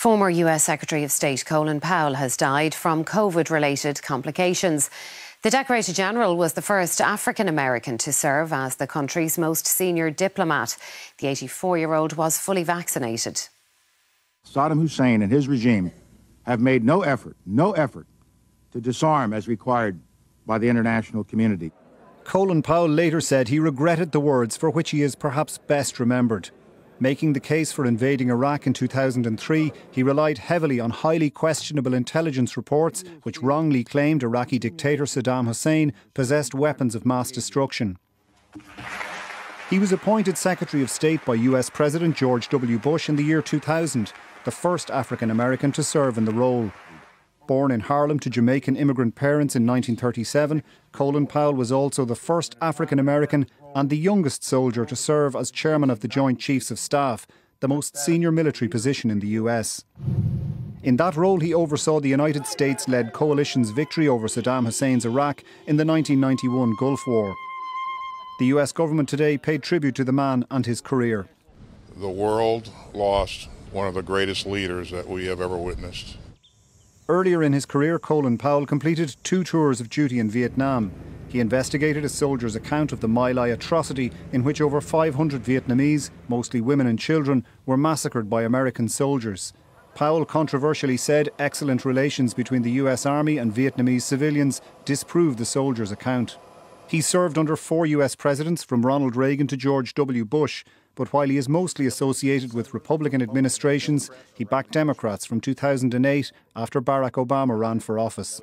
Former US Secretary of State Colin Powell has died from COVID related complications. The Decorated General was the first African American to serve as the country's most senior diplomat. The 84 year old was fully vaccinated. Saddam Hussein and his regime have made no effort, no effort to disarm as required by the international community. Colin Powell later said he regretted the words for which he is perhaps best remembered. Making the case for invading Iraq in 2003, he relied heavily on highly questionable intelligence reports which wrongly claimed Iraqi dictator Saddam Hussein possessed weapons of mass destruction. He was appointed Secretary of State by US President George W. Bush in the year 2000, the first African American to serve in the role. Born in Harlem to Jamaican immigrant parents in 1937, Colin Powell was also the first African American and the youngest soldier to serve as chairman of the Joint Chiefs of Staff, the most senior military position in the US. In that role, he oversaw the United States led coalition's victory over Saddam Hussein's Iraq in the 1991 Gulf War. The US government today paid tribute to the man and his career. The world lost one of the greatest leaders that we have ever witnessed. Earlier in his career, Colin Powell completed two tours of duty in Vietnam. He investigated a soldier's account of the My Lai atrocity, in which over 500 Vietnamese, mostly women and children, were massacred by American soldiers. Powell controversially said excellent relations between the US Army and Vietnamese civilians disproved the soldier's account. He served under four US presidents, from Ronald Reagan to George W. Bush, but while he is mostly associated with Republican administrations, he backed Democrats from 2008 after Barack Obama ran for office.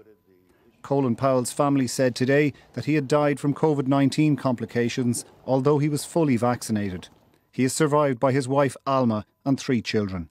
Colin Powell's family said today that he had died from COVID 19 complications, although he was fully vaccinated. He is survived by his wife Alma and three children.